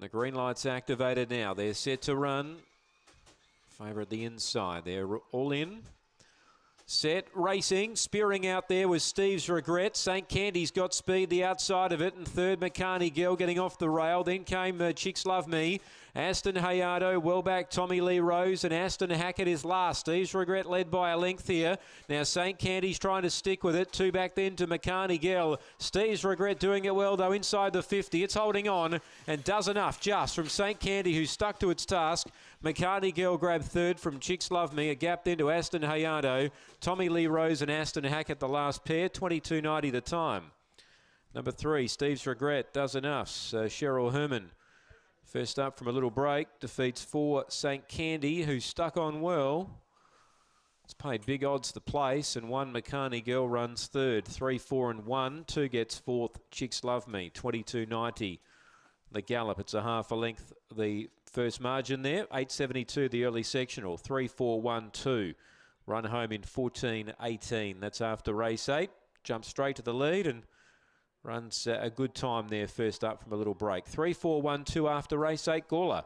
The green light's activated now. They're set to run. Favourite the inside. They're all in. Set, racing, spearing out there was Steve's Regret. St. Candy's got speed the outside of it, and third, McCartney Girl getting off the rail. Then came uh, Chicks Love Me. Aston Hayato, well back, Tommy Lee Rose, and Aston Hackett is last. Steve's Regret led by a length here. Now St. Candy's trying to stick with it. Two back then to McCartney Girl. Steve's Regret doing it well, though, inside the 50. It's holding on and does enough just from St. Candy, who stuck to its task. McCartney Girl grabbed third from Chicks Love Me, a gap then to Aston Hayato. Tommy Lee Rose and Aston Hackett the last pair, 22.90 the time. Number three, Steve's Regret does enough. So Cheryl Herman, first up from a little break, defeats four St. Candy, who stuck on well. It's paid big odds the place, and one McCartney Girl runs third. Three, four, and one. Two gets fourth. Chicks Love Me, 22.90. The gallop, it's a half a length. The first margin there, 872 the early sectional, 3412. Run home in 1418. That's after race eight. Jumps straight to the lead and runs uh, a good time there first up from a little break. 3412 after race eight, Gawler.